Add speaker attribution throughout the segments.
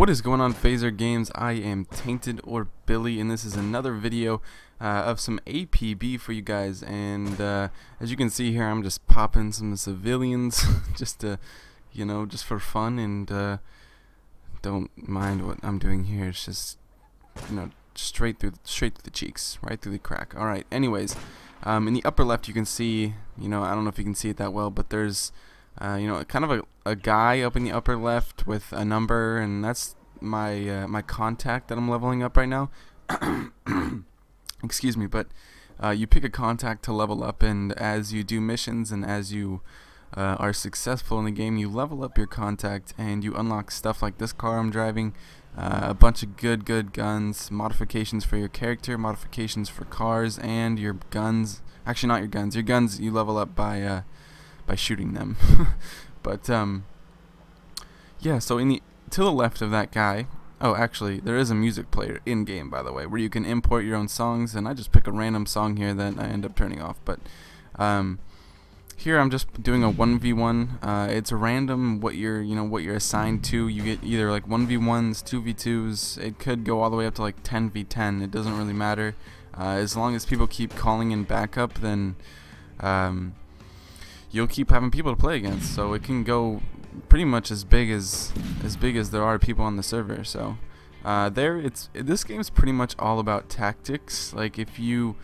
Speaker 1: What is going on Phazer Games? I am Tainted or Billy and this is another video uh, of some APB for you guys and uh, as you can see here I'm just popping some civilians just to you know just for fun and uh, don't mind what I'm doing here it's just you know straight through straight through the cheeks right through the crack alright anyways um, in the upper left you can see you know I don't know if you can see it that well but there's uh, you know, kind of a, a guy up in the upper left with a number, and that's my uh, my contact that I'm leveling up right now. Excuse me, but uh, you pick a contact to level up, and as you do missions and as you uh, are successful in the game, you level up your contact and you unlock stuff like this car I'm driving, uh, a bunch of good, good guns, modifications for your character, modifications for cars, and your guns. Actually, not your guns. Your guns you level up by by shooting them. but um, yeah, so in the to the left of that guy, oh, actually, there is a music player in game, by the way, where you can import your own songs, and I just pick a random song here that I end up turning off. But um, here I'm just doing a 1v1. Uh, it's random what you're, you know, what you're assigned to. You get either like 1v1s, 2v2s. It could go all the way up to like 10v10. It doesn't really matter. Uh, as long as people keep calling in backup, then um, you'll keep having people to play against. So it can go pretty much as big as as big as there are people on the server. So uh, there, it's this game is pretty much all about tactics. Like if you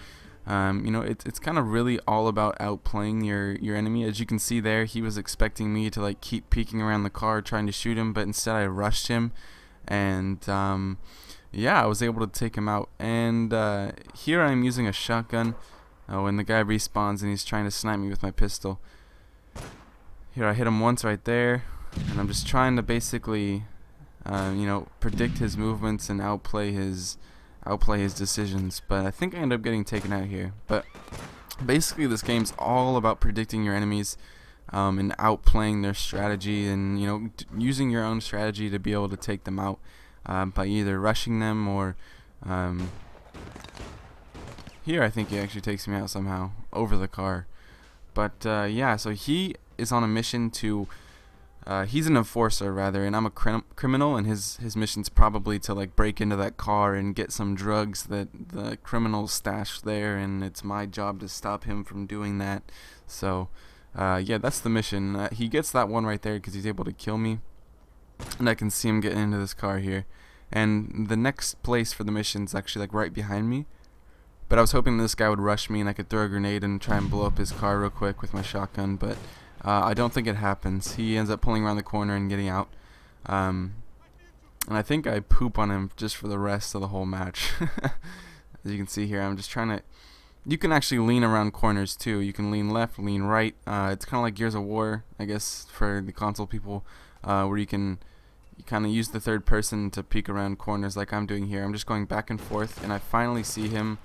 Speaker 1: um, you know, it's it's kind of really all about outplaying your your enemy. As you can see there, he was expecting me to like keep peeking around the car trying to shoot him, but instead I rushed him, and um, yeah, I was able to take him out. And uh, here I'm using a shotgun. Oh, and the guy respawns and he's trying to snipe me with my pistol. Here, I hit him once right there, and I'm just trying to basically, uh, you know, predict his movements and outplay his, outplay his decisions. But I think I end up getting taken out here. But basically, this game's all about predicting your enemies. Um, and outplaying their strategy and you know using your own strategy to be able to take them out uh, by either rushing them or um, here I think he actually takes me out somehow over the car but uh, yeah so he is on a mission to uh, he's an enforcer rather, and I'm a crim criminal, and his his mission's probably to like break into that car and get some drugs that the criminals stashed there, and it's my job to stop him from doing that. So, uh, yeah, that's the mission. Uh, he gets that one right there because he's able to kill me, and I can see him getting into this car here. And the next place for the mission is actually like right behind me. But I was hoping this guy would rush me and I could throw a grenade and try and blow up his car real quick with my shotgun, but uh, I don't think it happens. He ends up pulling around the corner and getting out. Um, and I think I poop on him just for the rest of the whole match. As you can see here, I'm just trying to... You can actually lean around corners too. You can lean left, lean right. Uh, it's kind of like Gears of War, I guess, for the console people, uh, where you can you kind of use the third person to peek around corners like I'm doing here. I'm just going back and forth, and I finally see him.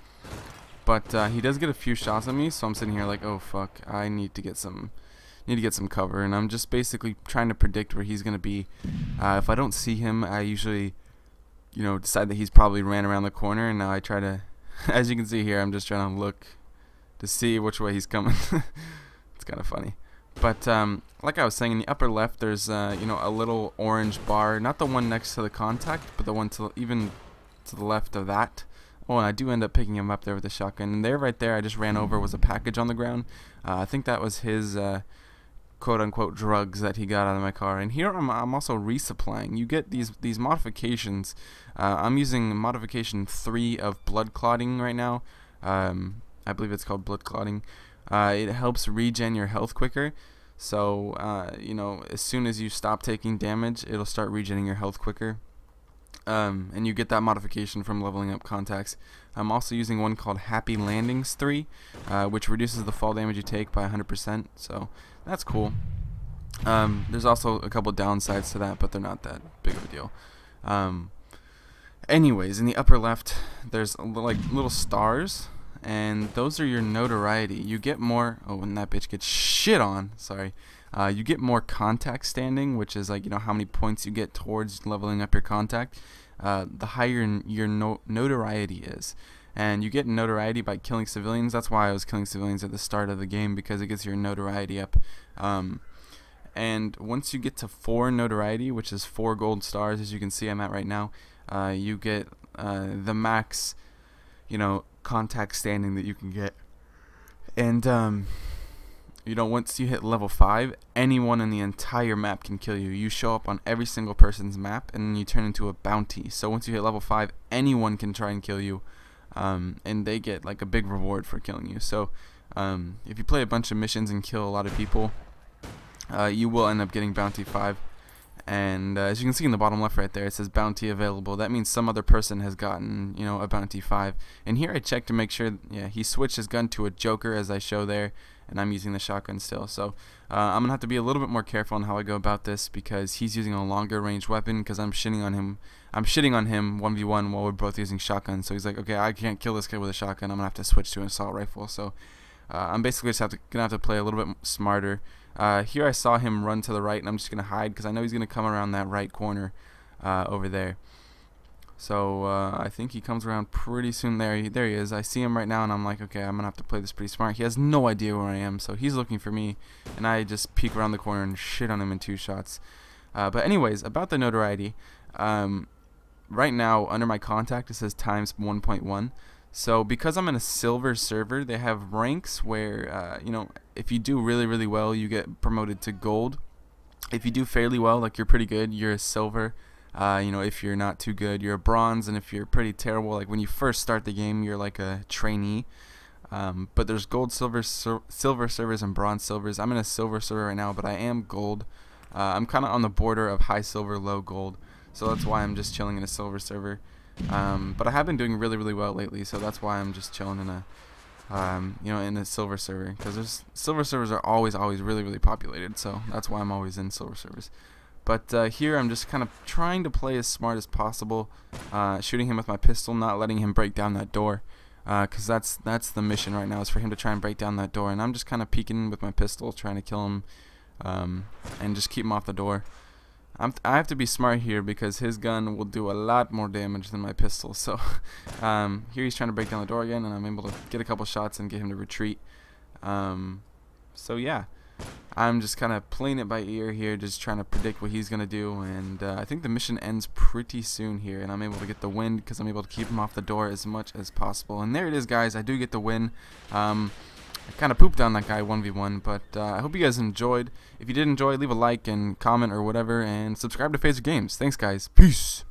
Speaker 1: But uh, he does get a few shots at me, so I'm sitting here like, oh fuck, I need to get some need to get some cover, and I'm just basically trying to predict where he's to be. Uh, if I don't see him, I usually, you know, decide that he's probably ran around the corner, and now I try to, as you can see here, I'm just trying to look to see which way he's coming. it's kind of funny. But um, like I was saying, in the upper left, there's uh, you know a little orange bar, not the one next to the contact, but the one to even to the left of that. Oh, and I do end up picking him up there with the shotgun. And there, right there, I just ran over was a package on the ground. Uh, I think that was his uh, quote unquote drugs that he got out of my car. And here I'm, I'm also resupplying. You get these these modifications. Uh, I'm using modification three of blood clotting right now. Um, I believe it's called blood clotting. Uh, it helps regen your health quicker. So uh, you know, as soon as you stop taking damage, it'll start regenerating your health quicker. Um, and you get that modification from leveling up contacts. I'm also using one called Happy Landings 3, uh, which reduces the fall damage you take by 100%, so that's cool. Um, there's also a couple downsides to that, but they're not that big of a deal. Um, anyways, in the upper left, there's like little stars, and those are your notoriety. You get more. Oh, when that bitch gets shit on. Sorry. Uh, you get more contact standing, which is like you know how many points you get towards leveling up your contact. Uh, the higher your no notoriety is, and you get notoriety by killing civilians. That's why I was killing civilians at the start of the game because it gets your notoriety up. Um, and once you get to four notoriety, which is four gold stars, as you can see I'm at right now, uh, you get uh, the max, you know, contact standing that you can get. And um, you know, once you hit level 5, anyone in the entire map can kill you. You show up on every single person's map, and you turn into a bounty. So once you hit level 5, anyone can try and kill you, um, and they get like a big reward for killing you. So um, if you play a bunch of missions and kill a lot of people, uh, you will end up getting bounty 5 and uh, as you can see in the bottom left right there it says bounty available. That means some other person has gotten you know a bounty 5 and here I checked to make sure yeah he switched his gun to a joker as I show there and I'm using the shotgun still. So uh, I'm gonna have to be a little bit more careful on how I go about this because he's using a longer range weapon because I'm shitting on him. I'm shitting on him 1v1 while we're both using shotguns so he's like okay I can't kill this guy with a shotgun. I'm gonna have to switch to an assault rifle. So uh, I'm basically just have to, gonna have to play a little bit smarter uh, here I saw him run to the right, and I'm just going to hide because I know he's going to come around that right corner uh, over there. So uh, I think he comes around pretty soon. There, he, there he is. I see him right now, and I'm like, okay, I'm gonna have to play this pretty smart. He has no idea where I am, so he's looking for me, and I just peek around the corner and shit on him in two shots. Uh, but anyways, about the notoriety, um, right now under my contact it says times 1.1. So because I'm in a silver server, they have ranks where uh, you know if you do really really well, you get promoted to gold. If you do fairly well, like you're pretty good, you're a silver. Uh, you know, if you're not too good, you're a bronze, and if you're pretty terrible, like when you first start the game, you're like a trainee. Um, but there's gold, silver, silver servers, and bronze silvers. I'm in a silver server right now, but I am gold. Uh, I'm kind of on the border of high silver, low gold, so that's why I'm just chilling in a silver server. Um, but I have been doing really, really well lately, so that's why I'm just chilling in a, um, you know, in a silver server. Because there's silver servers are always, always really, really populated, so that's why I'm always in silver servers. But uh, here I'm just kind of trying to play as smart as possible, uh, shooting him with my pistol, not letting him break down that door. Because uh, that's that's the mission right now is for him to try and break down that door, and I'm just kind of peeking with my pistol, trying to kill him, um, and just keep him off the door. I'm I have to be smart here because his gun will do a lot more damage than my pistol. So um, here he's trying to break down the door again, and I'm able to get a couple shots and get him to retreat. Um, so yeah, I'm just kind of playing it by ear here, just trying to predict what he's gonna do. And uh, I think the mission ends pretty soon here, and I'm able to get the win because I'm able to keep him off the door as much as possible. And there it is, guys. I do get the win. Um, I kind of pooped on that guy 1v1, but uh, I hope you guys enjoyed. If you did enjoy, leave a like and comment or whatever, and subscribe to Phazer Games. Thanks, guys. Peace.